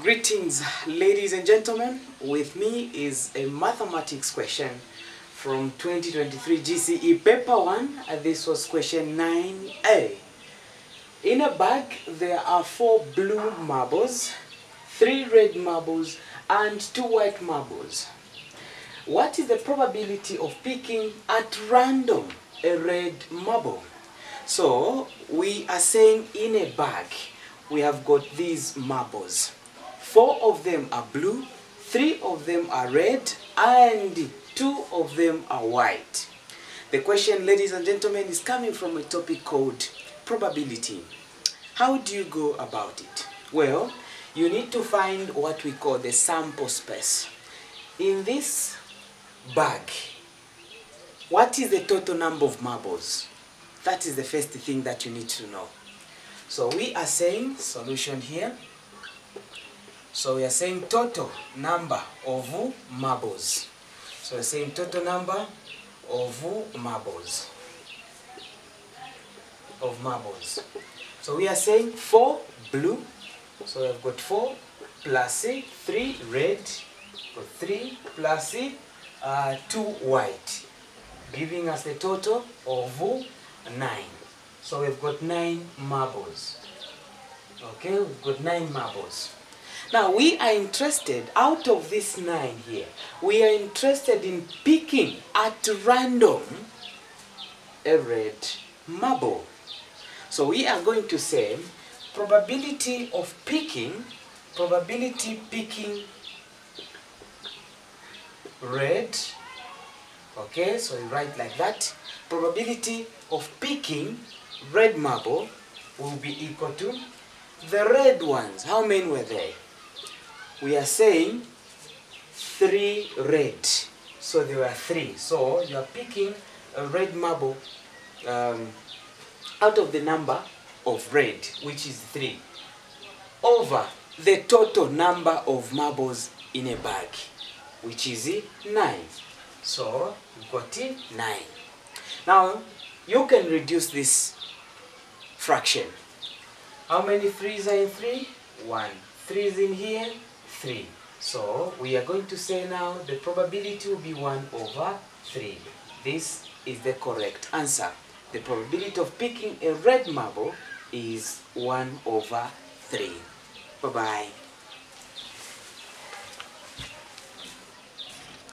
Greetings, ladies and gentlemen. With me is a mathematics question from 2023 GCE paper 1. Uh, This was question 9a. In a bag, there are four blue marbles, three red marbles, and two white marbles. What is the probability of picking at random a red marble? So we are saying in a bag, we have got these marbles. Four of them are blue, three of them are red, and two of them are white. The question, ladies and gentlemen, is coming from a topic called probability. How do you go about it? Well, you need to find what we call the sample space. In this bag, what is the total number of marbles? That is the first thing that you need to know. So we are saying solution here. So we are saying total number of marbles. So we're saying total number of marbles. Of marbles. So we are saying four blue. So have got four plus three red. Got three plus uh, two white, giving us the total of nine. So we've got nine marbles. Okay, we've got nine marbles. Now we are interested, out of this nine here, we are interested in picking at random a red marble. So we are going to say probability of picking, probability picking red, okay, so you write like that, probability of picking red marble will be equal to the red ones. How many were there? We are saying three red. So there were three. So you are picking a red marble um, out of the number of red, which is three, over the total number of marbles in a bag, which is nine. So you got nine. Now you can reduce this fraction. How many threes are in three? One. Three is in here, three. So we are going to say now the probability will be one over three. This is the correct answer. The probability of picking a red marble is one over three. Bye-bye.